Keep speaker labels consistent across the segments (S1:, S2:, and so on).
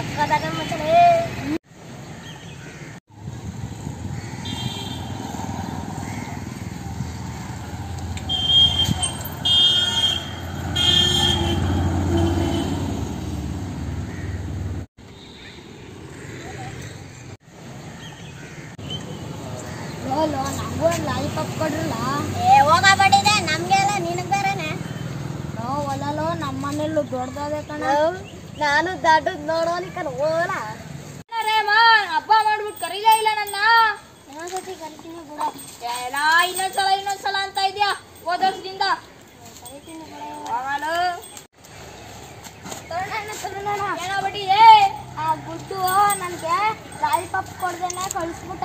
S1: ಸಕ್ಕದಾಗ ಮಚ್ಚಲೇ low ನಮಗೂ ಒಂದು lollipop ಕೊಡ್ರಲ್ಲ ಏ ಹೋಗ ಬಡಿದೆ ನಮ್ಗೆಲ್ಲ ನಿನಗೆ ಬೇರೆನೆ ಲೋ ಒಲ್ಲೋ ನಮ್ಮ ಮನೇಲೂ ದೊಡ್ಡದಾದೆ ಕಣ ನಾನು ದೊಡ್ಡದ್ ನೋಡೋನಿ ಕಣ ಓಲ.
S2: ಹಬ್ಬ ಮಾಡ್ಬಿಟ್ಟು ಕರೀಲೇ ಇಲ್ಲ ನನ್ನ.
S1: ಇನ್ನೊಂದ್ಸತಿ ಕರಿತೀನಿ ಬಿಡು.
S2: ಎಲ್ಲ ಇನ್ನೊಂದ್ಸಲ ಇನ್ನೊಂದ್ಸಲ ಅಂತ ಇದೆಯಾ? ಹೋದ ವರ್ಷದಿಂದ.
S1: ಕರಿತೀನಿ ಬಿಡು.
S2: ಏನೋ ಬಡ್ಡಿ ಏ
S1: ಆ ಗುಡ್ಡು ನನಗೆ ಲಾಲಿಪಾಪ್ ಕೊಡ್ದೇನೆ ಕಳಿಸ್ಬಿಟ್ಟ.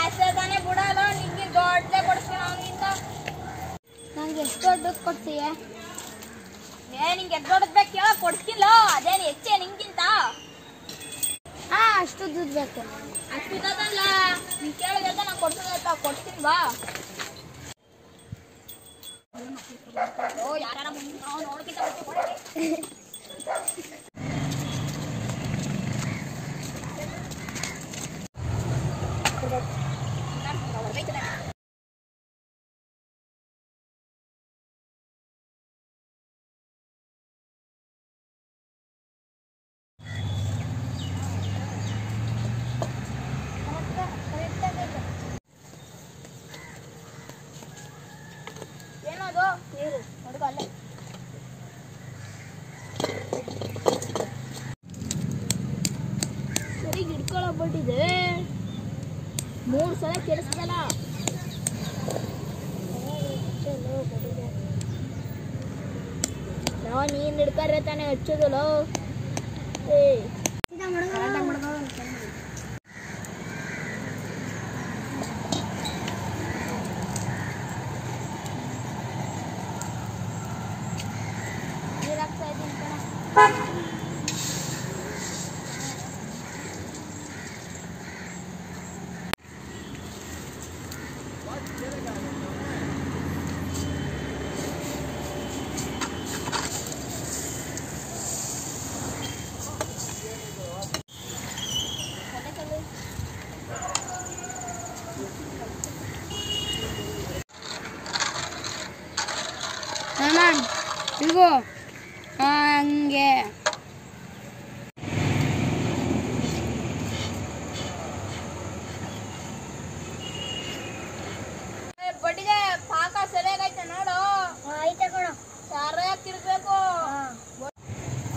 S2: ಆಸೆ ತಾನೇ ಬಿಡಲ್ಲ ನಿಂಗೆ ದೊಡ್ಡದೇ ಕೊಡ್ಸ್ಕೊಳ ಅವನಿಂದ
S1: ನಂಗೆ ಎಷ್ಟು ದೊಡ್ಡದು ಕೊಡ್ತೀಯ?
S2: ಏ ನಿಂಗೆ ದೊಡ್ಡದ್ ಬೇಕು ಕೇಳ ಕೊಡ್ತಿಲ್ಲ ಅದೇನು ಹೆಚ್ಚೆ ನಿಂಗಿಂತ?
S1: ಹಾ ಅಷ್ಟು ದುಡ್ಡು ಬೇಕು.
S2: ಅಷ್ಟು ಇದ್ದದಲ್ಲ ನೀನ್ ಕೇಳಿದ ನಾ ಕೊಡ್ಸೋದಾಯ್ತಾ ಕೊಡ್ತೀನಿ ಬಾ. ಓ ಯಾರ ನೋಡ್ಕಿಂತ ಏನದು ನೀರು ನೋಡ್ಕೊ ಅಲ್ಲೇ ಸರಿ ಹಿಡ್ಕೊಳ್ಳೋಗ್ಬಿಟ್ಟಿದೆ ಮೂರು ಸಲ ಕೆಡಿಸ್ದಲ್ಲ ನಾವು ನೀನ್ ಹಿಡ್ಕರೆ ತಾನೇ ಹಚ್ಚೋದಲ್ಲ ಏ
S3: ಹನುಮಾನ್ ಇಗೋ ಹಂಗೆ
S2: ಬಡ್ಡಿಗೆ ಪಾಕ ಸರಿಯಾಗೈತೆ ನೋಡು
S1: ಆಯ್ತಾ ಕಣ
S2: ಸರಿಯಾಗಿ ತಿರ್ಬೇಕು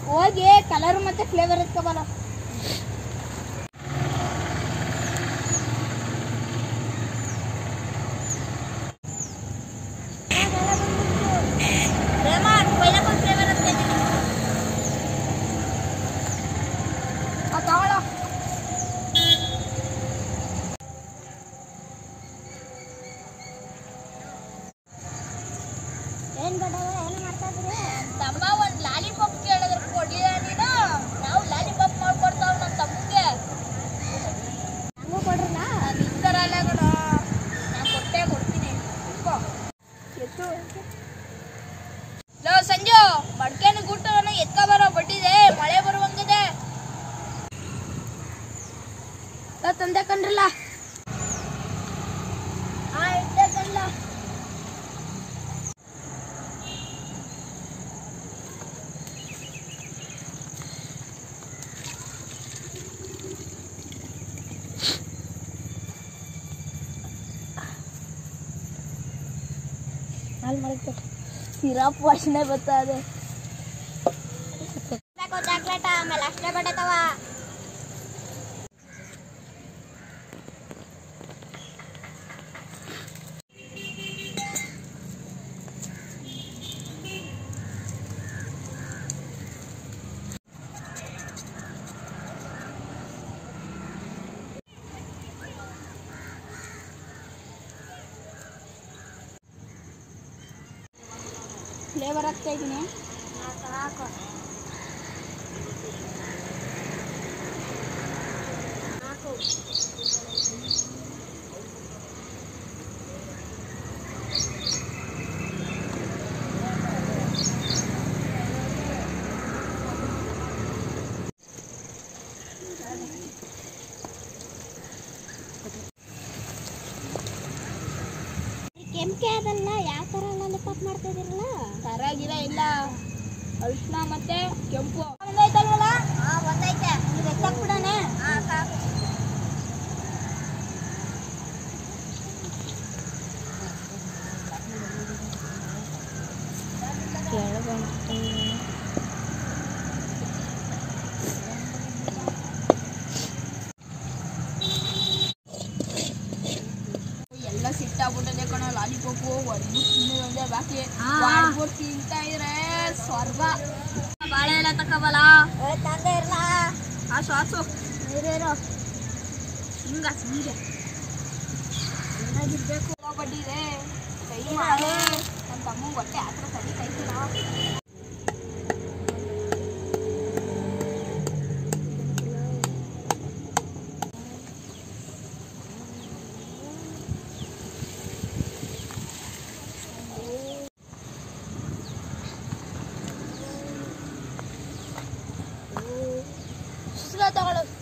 S3: ಹೋಗಿ ಕಲರ್ ಮತ್ತೆ ಫ್ಲೇವರ್ ಎತ್ಕೊಬಲ್ಲ ಅಲ್ಲಿ ಮಡಗ್ಬೇಕು ಸಿರಪ್ ವಾಸನೆ ಬರ್ತಾ ಇದೆ.
S1: ಬೇಕು ಚಾಕ್ಲೇಟ್ ಆಮೇಲೆ ಅಷ್ಟೇ ಬಡತವ
S3: ಫ್ಲೇವರ್ ಹಾಕ್ತಾ ಇದ್ದೀನಿ
S1: ಕೆಂಪೆ ಅದಲ್ಲ ಲಾಲಿಪಾಪ್ ಮಾಡ್ತಾ ಇದೀರಲ್ಲ?
S2: ಖರ ಗಿರ ಇಲ್ಲ. ಅರಿಶಿನ ಮತ್ತೆ ಕೆಂಪು.
S1: ಒಂದೈತಲ್ವಲ್ಲ ಹಾಂ ಒಂದೈತೆ ಎತ್ತಾಕ್ಬಿಡೋಣ. ಹಾಂ ಸಾಕು
S2: ಎಲ್ಲ ಸಿಟ್ಟಾಗ್ಬಿಟ್ಟದೆ ಕಣ ಲಾಲಿಪಾಪು ಒಂದು ತಿನ್ನೋದಂದ್ರೆ ಬಾಕಿ
S1: ಆ.
S2: ಮಾಡ್ಬಿಟ್ಟು ತಿಂತಾ ಇದ್ರೆ ಸ್ವರ್ಗ ಬಾಳೆ ಎಲ್ಲ ತಕೋಬಲ್ಲ
S1: ತಂದೆ ಇರಲ್ಲ
S2: ಆ ಶ್ವಾಸು
S1: ಇರೋ
S2: ಹಿಂಗ ಹಿಂಗೆ ಚೆನ್ನಾಗಿರ್ಬೇಕು ಬಡ್ಡಿದೆ ಕೈ ಮಾಡಿ ನನ್ನ ತಮ್ಮ ಹೊಟ್ಟೆ ಹತ್ರ ಸರಿ ಕೈತಿಲ್ಲ
S1: Na
S2: to.